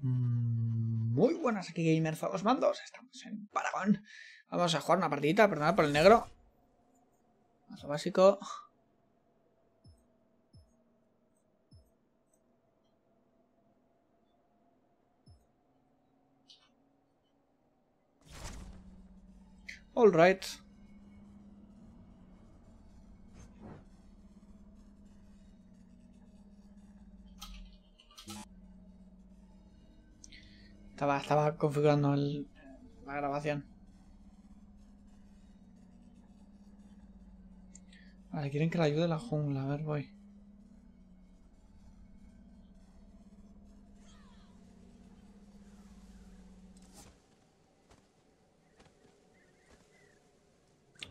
Mm, Muy buenas aquí gamers a los mandos, estamos en Paragon. Vamos a jugar una partidita, perdonad por el negro. Más básico. All Estaba, estaba configurando el- la grabación. Vale, quieren que la ayude la jungla. A ver, voy.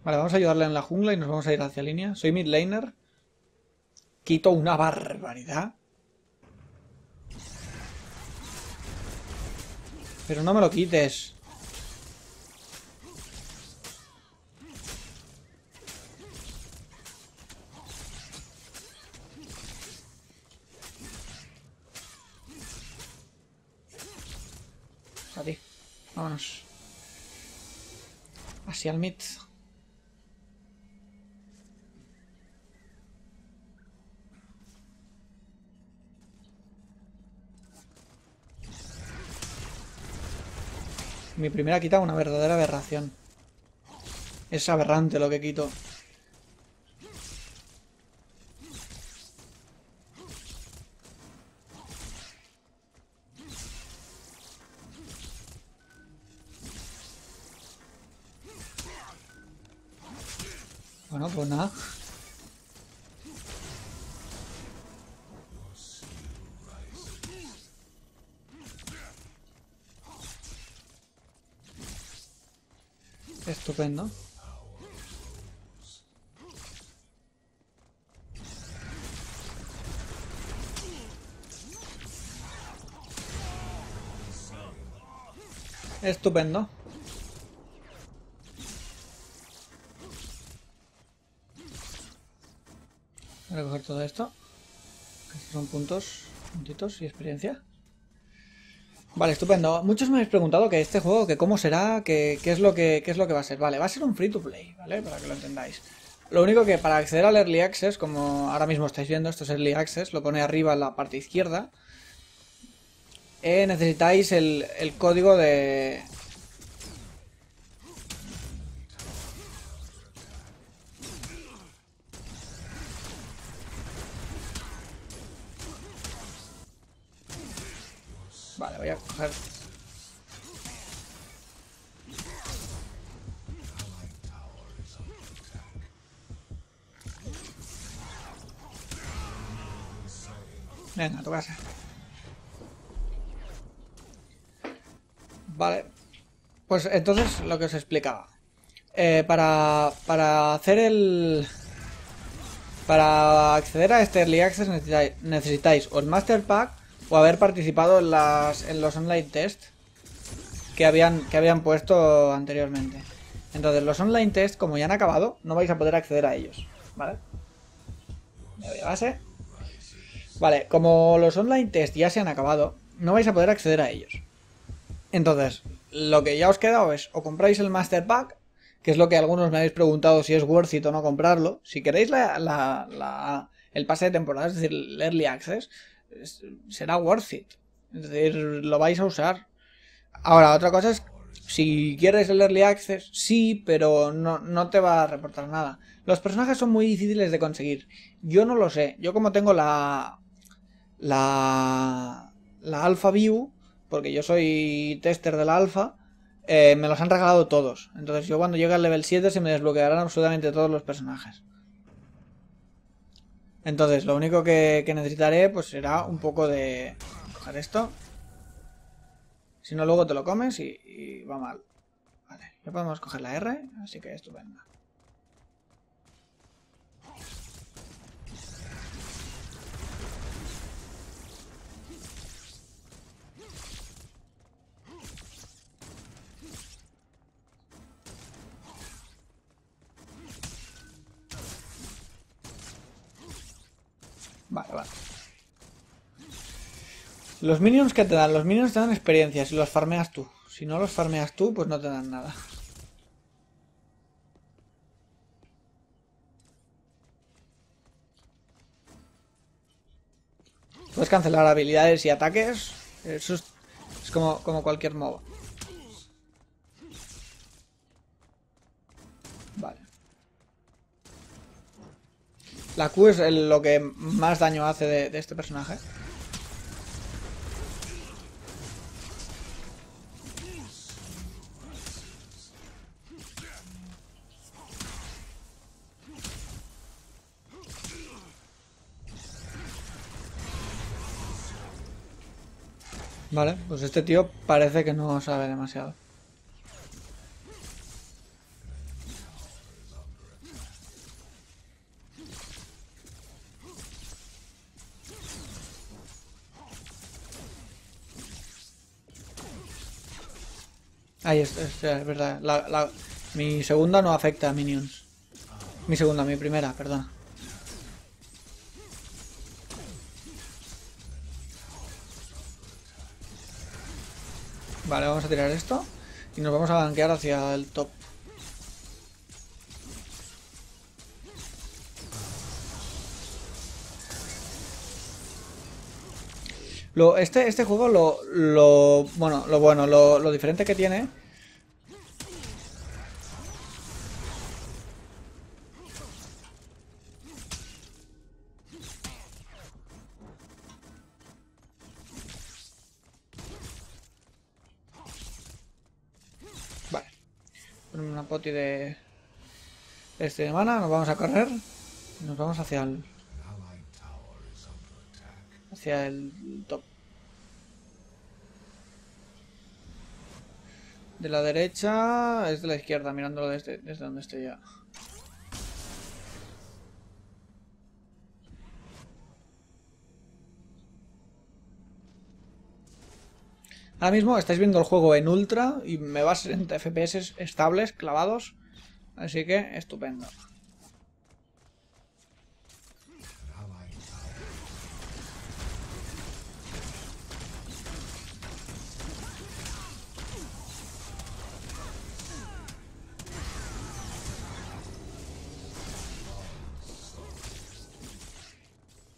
Vale, vamos a ayudarle en la jungla y nos vamos a ir hacia línea. Soy mid laner. Quito una barbaridad. Pero no me lo quites. A ti. Vámonos. Así al mid. Mi primera quita una verdadera aberración. Es aberrante lo que quito. Estupendo. Estupendo. Voy a coger todo esto. estos son puntos, puntitos y experiencia. Vale, estupendo. Muchos me habéis preguntado que este juego, que cómo será, que qué es lo que qué es lo que va a ser. Vale, va a ser un free to play, ¿vale? Para que lo entendáis. Lo único que para acceder al Early Access, como ahora mismo estáis viendo, esto es Early Access, lo pone arriba en la parte izquierda. eh, necesitáis el, el código de... Vale, voy a coger... Venga, a tu casa. Vale. Pues entonces lo que os explicaba. Eh, para, para hacer el... Para acceder a este Early Access necesitáis, necesitáis o el Master Pack o haber participado en, los online test que habían, que habían puesto anteriormente. Entonces los online test, como ya han acabado, no vais a poder acceder a ellos. ¿Vale? Me voy a base. Vale, como los online test ya se han acabado, no vais a poder acceder a ellos. Entonces, lo que ya os queda es o compráis el Master Pack, que es lo que algunos me habéis preguntado si es worth it o no comprarlo. Si queréis el pase de temporada, es decir, el Early Access, será worth it. Es decir, lo vais a usar. Ahora, otra cosa es, si quieres el Early Access, sí, pero no, no te va a reportar nada. Los personajes son muy difíciles de conseguir. Yo no lo sé. Yo como tengo la... La... La Alpha View, porque yo soy tester de la Alpha, eh, me los han regalado todos. Entonces yo cuando llegue al level 7 se me desbloquearán absolutamente todos los personajes. Entonces lo único que, necesitaré pues será un poco de... Coger esto. Si no luego te lo comes y, y va mal. Vale, ya podemos coger la R, así que estupendo. Vale, vale. Los minions que te dan, los minions te dan experiencia si los farmeas tú. Si no los farmeas tú, pues no te dan nada. Puedes cancelar habilidades y ataques. Eso es, como, como cualquier MOBA. La Q es lo que más daño hace de este personaje. Vale, pues este tío parece que no sabe demasiado. Ahí es, verdad. Mi segunda no afecta a minions. Mi segunda, mi primera, perdón. Vale, vamos a tirar esto. Y nos vamos a banquear hacia el top. Lo, este, este juego lo, bueno, lo bueno, lo diferente que tiene poti de este de mana, nos vamos a correr. y Nos vamos hacia el hacia el top. De la derecha es de la izquierda, mirándolo desde, desde donde estoy yo. Ahora mismo estáis viendo el juego en ultra y me va a 60 FPS estables, clavados. Así que estupendo.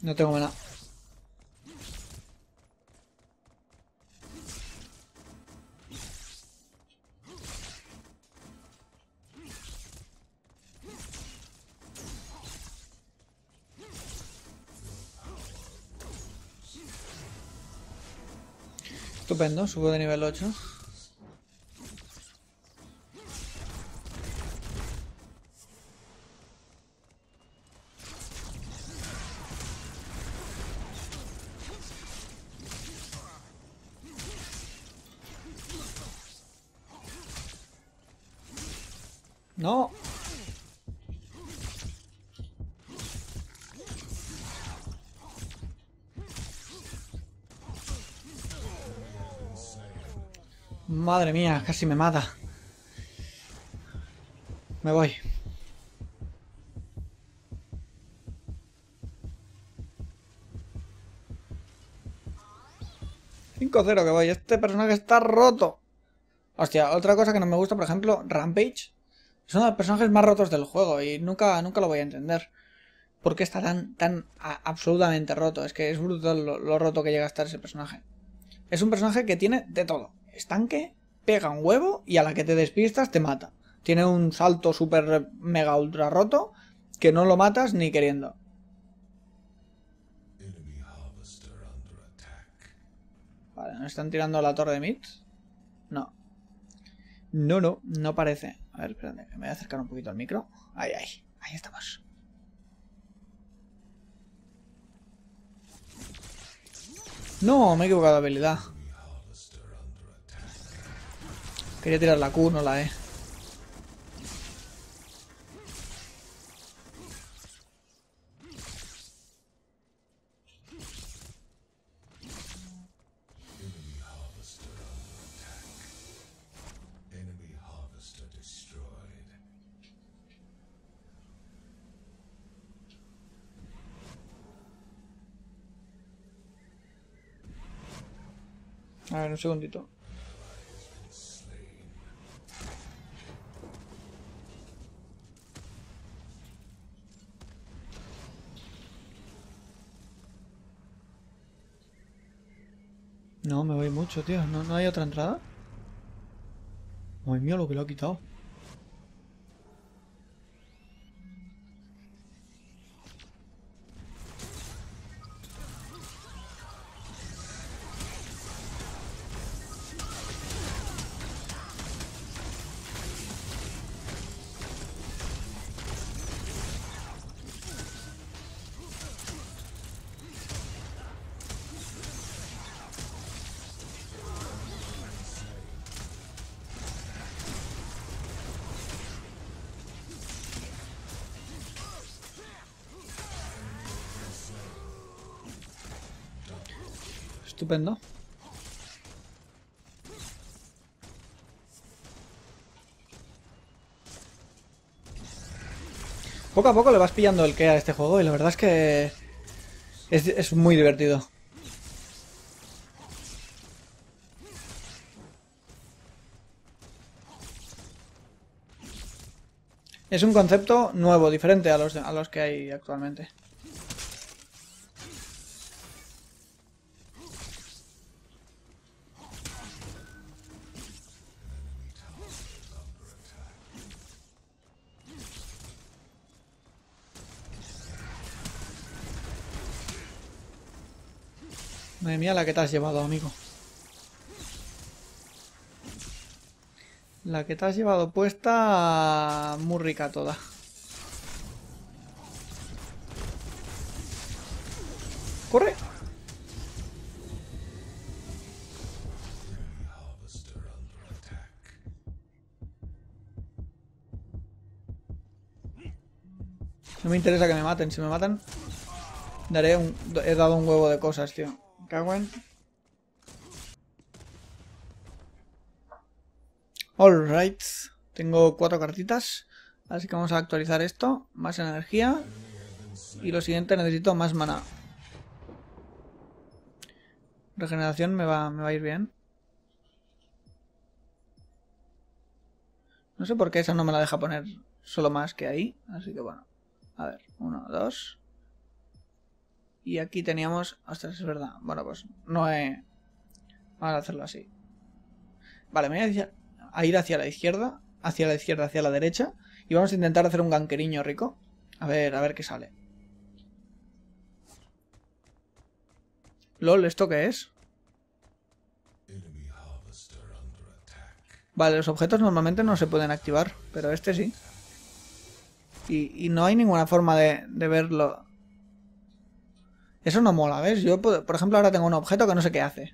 No tengo mana. Estupendo, subo de nivel 8. Madre mía, casi me mata. Me voy. ...5-0 que voy. Este personaje está roto. Hostia, otra cosa que no me gusta, por ejemplo, Rampage. Es uno de los personajes más rotos del juego y nunca, nunca lo voy a entender. ¿Por qué está tan, tan absolutamente roto? Es que es brutal lo roto que llega a estar ese personaje. Es un personaje que tiene de todo. Estanque, pega un huevo y a la que te despistas te mata. Tiene un salto super mega ultra roto que no lo matas ni queriendo. Vale, ¿nos están tirando a la torre de mid? No. No, no, no parece. A ver, espérate, me voy a acercar un poquito al micro. Ahí, ahí, ahí estamos. No, me he equivocado de habilidad. Quería tirar la Q, no la E. A ver, un segundito. No, me voy mucho, tío. ¿No, no hay otra entrada? Madre mía, lo que lo ha quitado. Estupendo. Poco a poco le vas pillando el que a este juego y la verdad es que es, es muy divertido. Es un concepto nuevo, diferente a los, a los que hay actualmente. Madre mía, la que te has llevado, amigo. La que te has llevado puesta muy rica toda. ¡Corre! No me interesa que me maten. Si me matan, daré un... He dado un huevo de cosas, tío. En... Alright. Tengo cuatro cartitas. Así que vamos a actualizar esto. Más energía. Y lo siguiente, necesito más mana. Regeneración me va, me va a ir bien. No sé por qué esa no me la deja poner solo más que ahí. Así que bueno. A ver, uno, dos. Y aquí teníamos... Ostras, es verdad. Bueno, pues no he... Vamos a hacerlo así. Vale, me voy a, ir hacia la izquierda. Hacia la izquierda, hacia la derecha. Y vamos a intentar hacer un ganqueriño rico. A ver, a ver qué sale. LOL, ¿esto qué es? Vale, los objetos normalmente no se pueden activar, pero este sí. Y, y no hay ninguna forma de, de verlo. Eso no mola, ¿ves? Yo, por ejemplo, ahora tengo un objeto que no sé qué hace.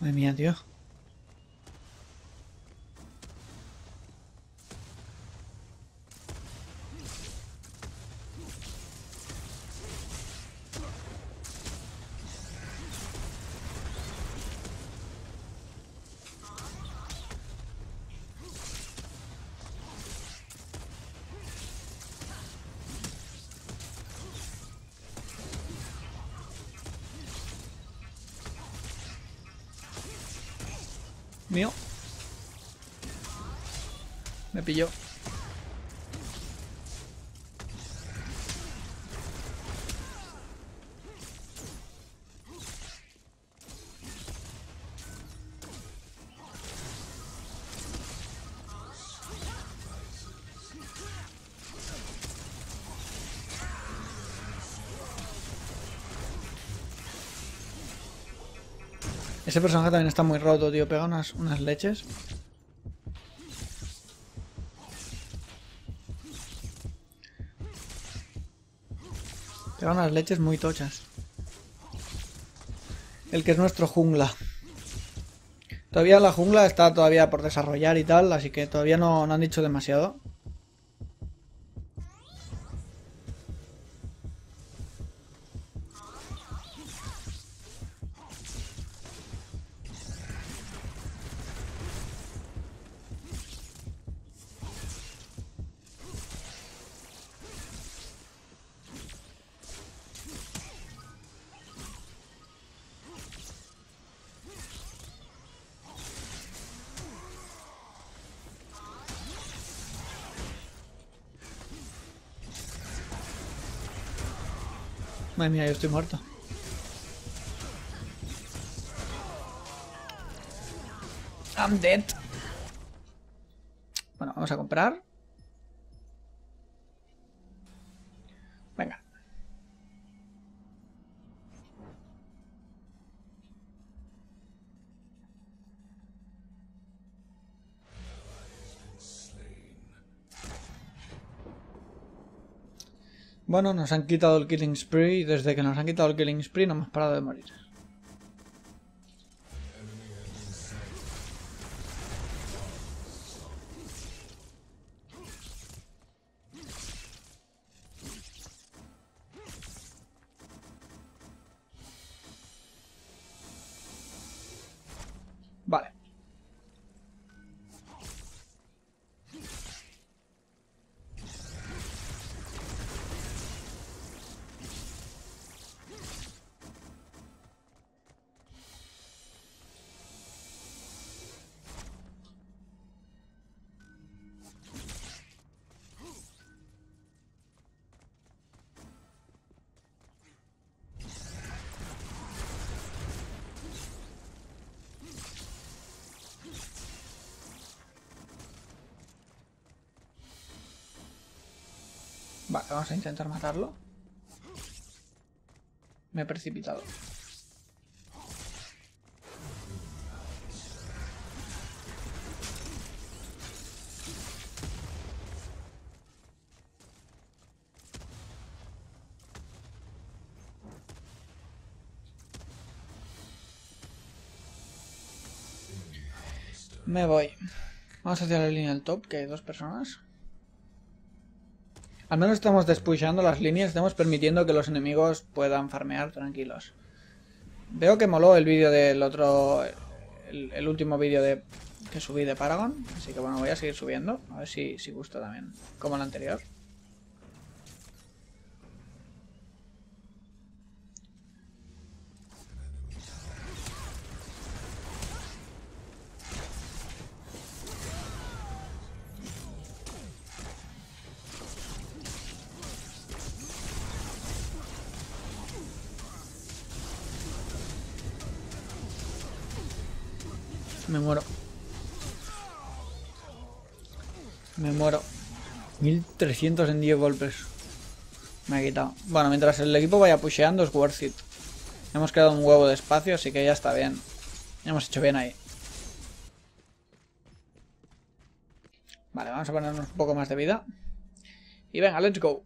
Madre mía, tío. Mío. Me pilló. Ese personaje también está muy roto, tío. Pega unas, unas leches. Pega unas leches muy tochas. El que es nuestro jungla. Todavía la jungla está todavía por desarrollar y tal, así que todavía no, no han dicho demasiado. Madre mía, yo estoy muerto. I'm dead. Bueno, vamos a comprar. Bueno, nos han quitado el Killing Spree y desde que nos han quitado el Killing Spree no hemos parado de morir. Vale, vamos a intentar matarlo. Me he precipitado. Me voy. Vamos hacia la línea del top, que hay dos personas. Al menos estamos despushando las líneas, estamos permitiendo que los enemigos puedan farmear tranquilos. Veo que moló el vídeo del otro... El, último vídeo de que subí de Paragon. Así que bueno, voy a seguir subiendo. A ver si, si gusta también. Como el anterior. Me muero. Me muero. 1300 en 10 golpes. Me ha quitado. Bueno, mientras el equipo vaya pusheando es worth it. Hemos creado un huevo de espacio, así que ya está bien. Hemos hecho bien ahí. Vale, vamos a ponernos un poco más de vida. Y venga, let's go.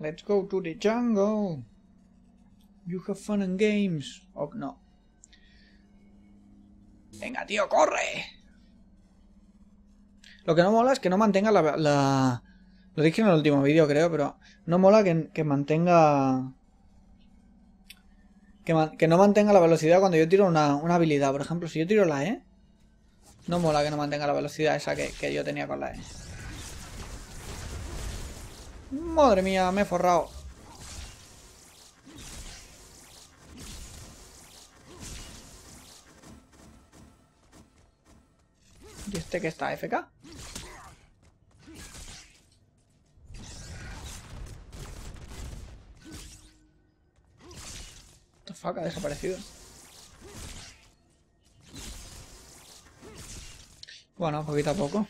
Let's go to the jungle. You have fun and games. Oh, no. Venga, tío, corre. Lo que no mola es que no mantenga la... Lo dije en el último vídeo, creo, pero no mola que, que mantenga... Que, que no mantenga la velocidad cuando yo tiro una, una habilidad. Por ejemplo, si yo tiro la E, no mola que no mantenga la velocidad esa que, que yo tenía con la E. Madre mía, me he forrado. ¿Y este que está? ¿FK? Fuck, ha desaparecido. Bueno, poquito a poco.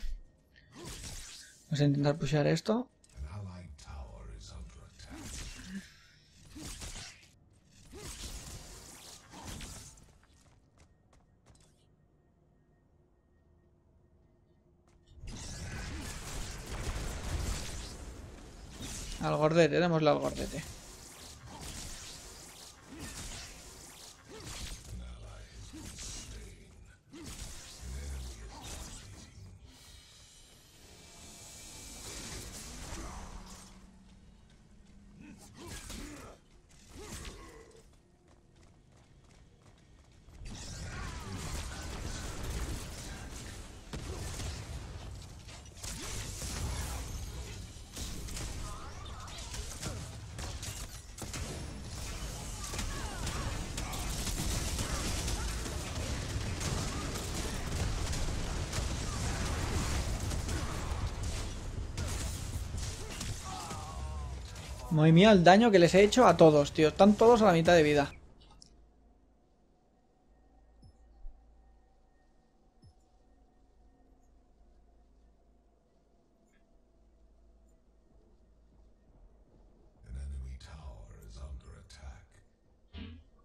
Vamos a intentar pushear esto. Gordete, démosle al Madre mía, el daño que les he hecho a todos, tío. Están todos a la mitad de vida.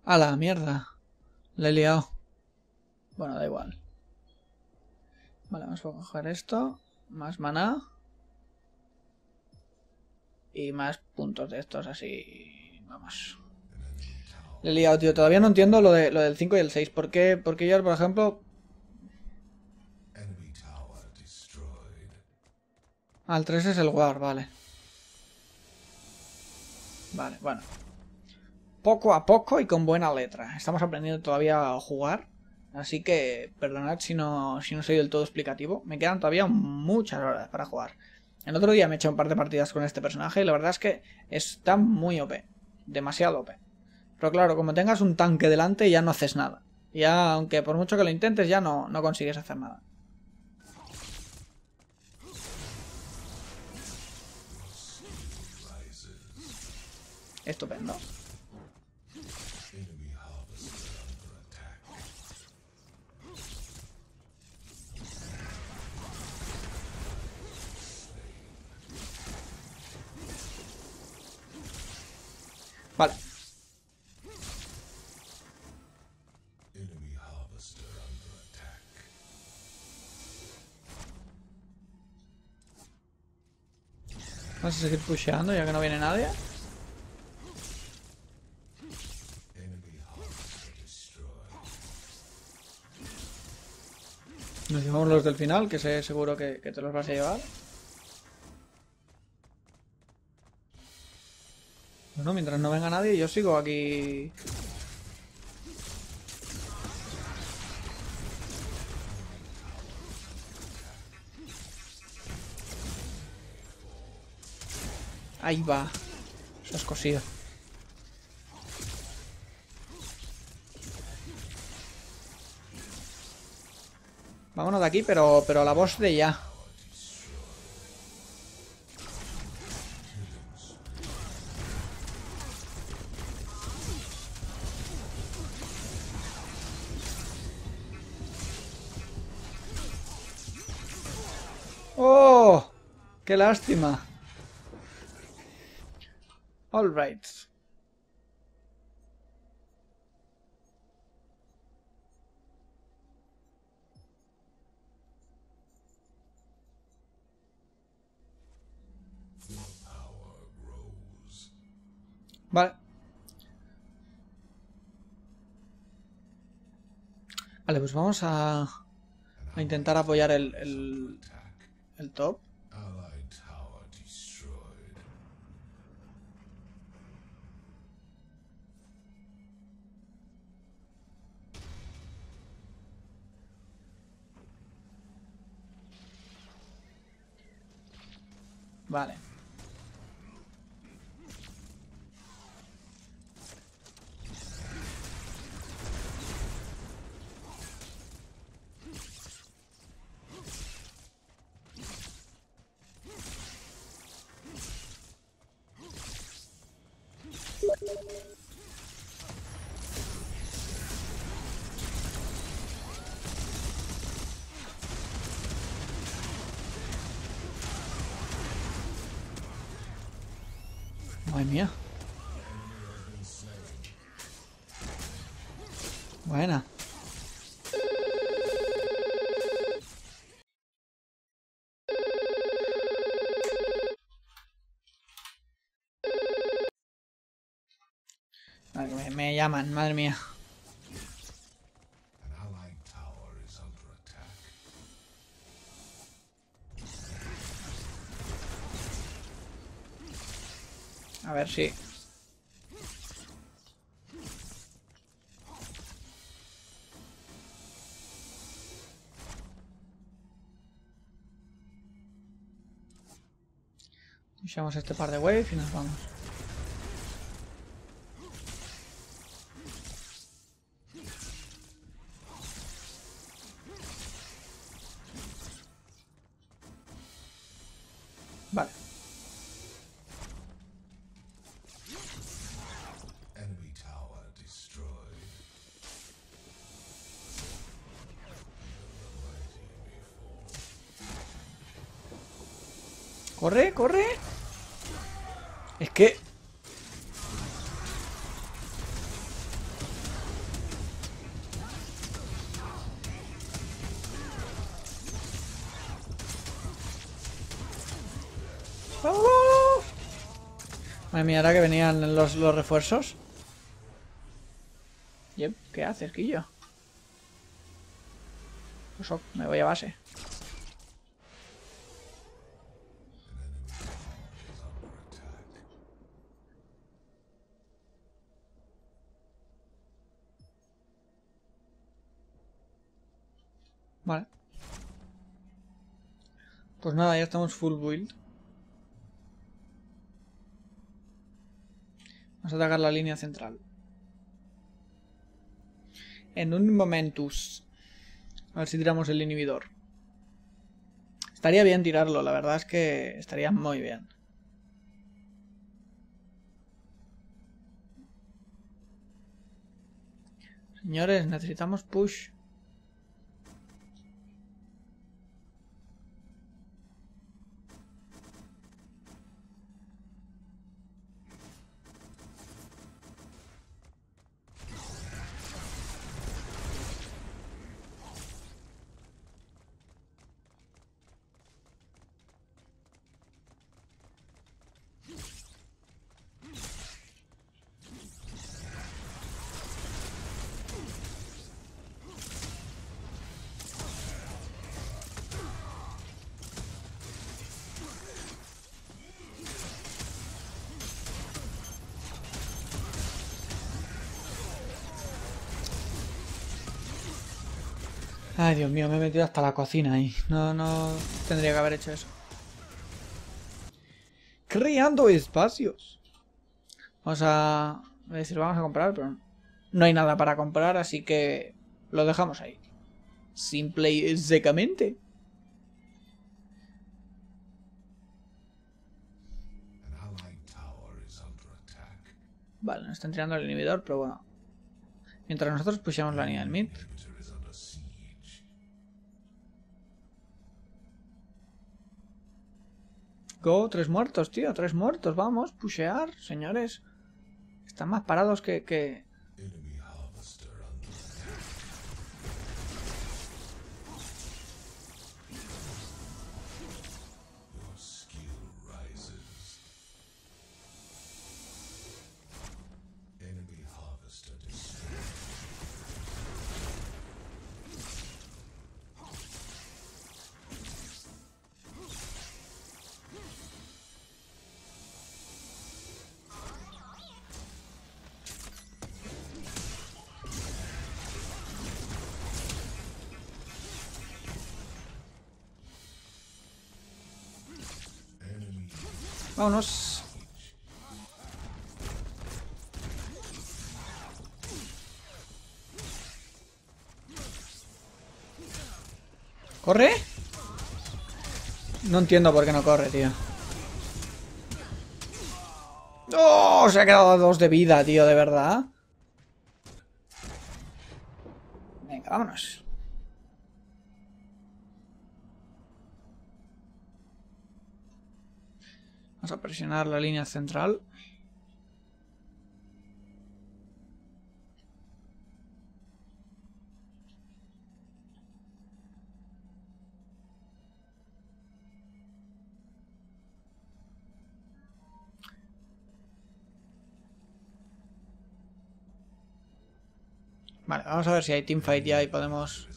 A la mierda. Le he liado. Bueno, da igual. Vale, vamos a coger esto. Más maná. Y más puntos de estos así. Vamos. Le he liado, tío. Todavía no entiendo lo, de, lo del 5 y el 6. ¿Por qué, por qué yo, por ejemplo... Al 3 es el War, vale. Vale, bueno. Poco a poco y con buena letra. Estamos aprendiendo todavía a jugar. Así que perdonad si no, si no soy del todo explicativo. Me quedan todavía muchas horas para jugar. El otro día me eché un par de partidas con este personaje y la verdad es que está muy OP. Demasiado OP. Pero claro, como tengas un tanque delante ya no haces nada. Ya, aunque por mucho que lo intentes, ya no, no consigues hacer nada. Estupendo. Vamos a seguir pusheando ya que no viene nadie. Nos llevamos los del final, que sé seguro que te los vas a llevar. Bueno, mientras no venga nadie, yo sigo aquí. Ahí va. Eso es cosido. Vámonos de aquí, pero, pero a la voz de ya. ¡Oh! ¡Qué lástima! All right. Power grows. Vale. Vale, pues vamos a, a intentar apoyar el, el top. Vale. Mía. Buena. Me llaman, madre mía. Si. Echamos este par de wave y nos vamos. Vale. Corre, corre. Es que... ¡Vamos! Madre que venían los, los refuerzos. ¿qué haces, Quillo? Eso, me voy a base. Pues nada, ya estamos full build. Vamos a atacar la línea central. En un momentus. A ver si tiramos el inhibidor. Estaría bien tirarlo, la verdad es que estaría muy bien. Señores, necesitamos push. Ay, Dios mío, me he metido hasta la cocina ahí. No, no tendría que haber hecho eso. Creando espacios. Vamos a... decir, vamos a comprar, pero no hay nada para comprar, así que lo dejamos ahí. Simple y secamente. Vale, nos están tirando el inhibidor, pero bueno. Mientras nosotros pushamos la línea del mid. Tres muertos, tío, tres muertos. Vamos, pushear, señores. Están más parados que... que... Vámonos. ¿Corre? No entiendo por qué no corre, tío. ¡Oh! Se ha quedado dos de vida, tío, de verdad. Venga, vámonos. Vamos a presionar la línea central. Vale, vamos a ver si hay teamfight ya y podemos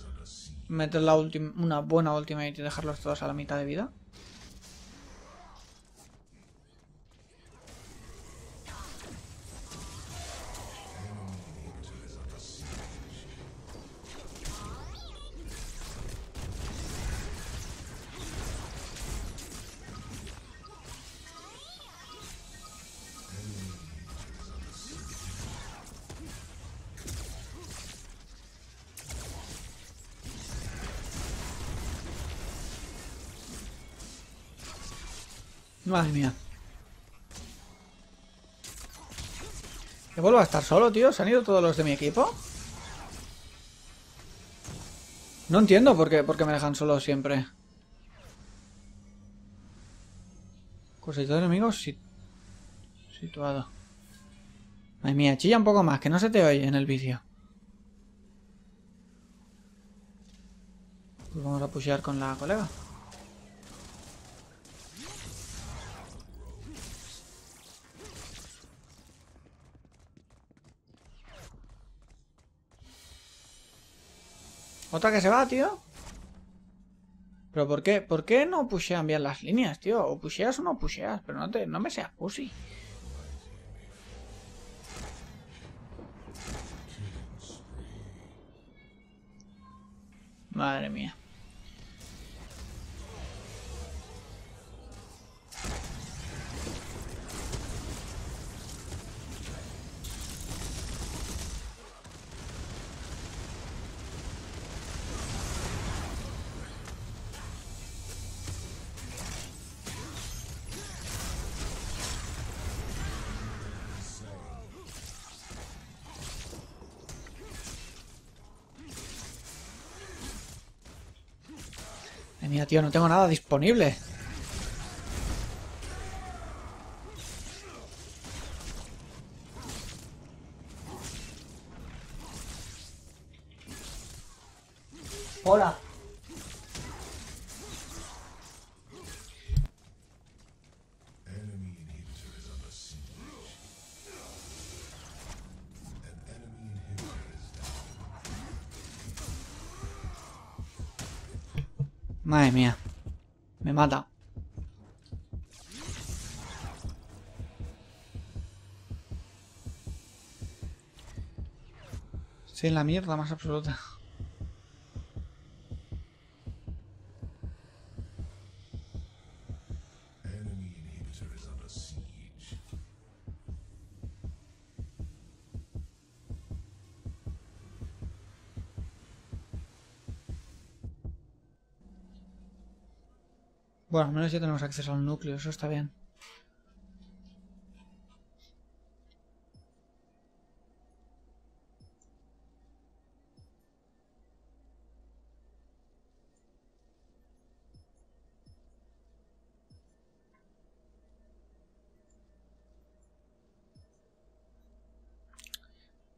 meter la ultim- una buena ultimate y dejarlos todos a la mitad de vida. Madre mía. Que vuelvo a estar solo, tío. ¿Se han ido todos los de mi equipo? No entiendo por qué, por qué me dejan solo siempre. Cosito de enemigos si- situado. Madre mía, chilla un poco más, que no se te oye en el vídeo. Pues vamos a pushear con la colega. Otra que se va, tío. ¿Pero por qué? ¿Por qué no pushean bien las líneas, tío? O pusheas o no pusheas, pero no, te, no me seas pussy. Madre mía. Mía, tío, no tengo nada disponible. Sí, en la mierda más absoluta. Bueno, al menos ya tenemos acceso al núcleo, eso está bien.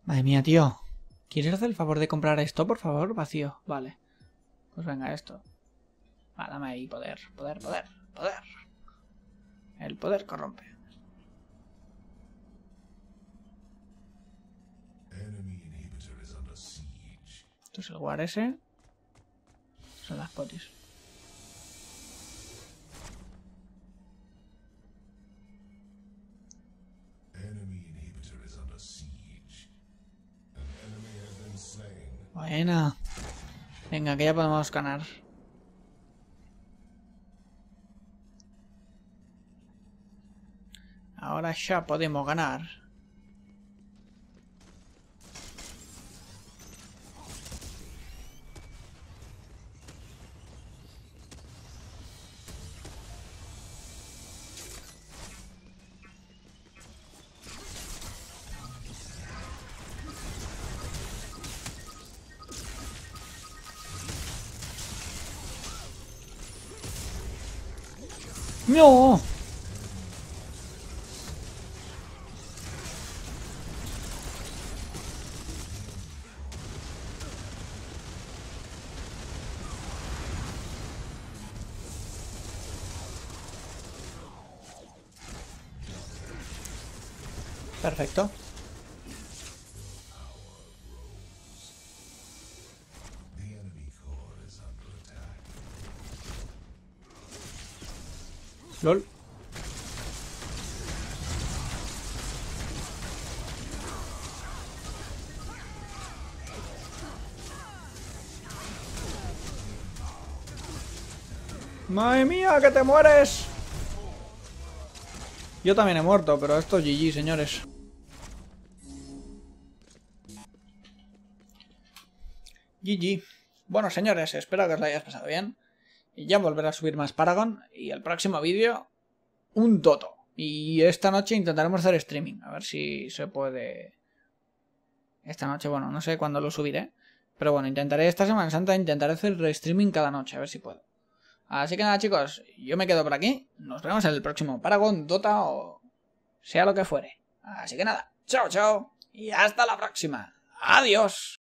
Madre mía, tío. ¿Quieres hacer el favor de comprar esto, por favor? Vacío. Vale. Pues venga, esto. Va, dame ahí poder, poder, poder, poder. El poder corrompe. Esto es el War ese. Son las potis. Buena. Venga, que ya podemos ganar. Ahora ya podemos ganar. ¡No! Perfecto. ¡Madre mía, que te mueres! Yo también he muerto, pero esto es GG, señores. GG. Bueno, señores, espero que os lo hayáis pasado bien. Y ya volveré a subir más Paragon. Y el próximo vídeo, un Toto. Y esta noche intentaremos hacer streaming. A ver si se puede... Esta noche, bueno, no sé cuándo lo subiré. Pero bueno, intentaré esta Semana Santa, intentaré hacer streaming cada noche, a ver si puedo. Así que nada, chicos, yo me quedo por aquí. Nos vemos en el próximo Paragon, Dota o sea lo que fuere. Así que nada, chao, chao y hasta la próxima. Adiós.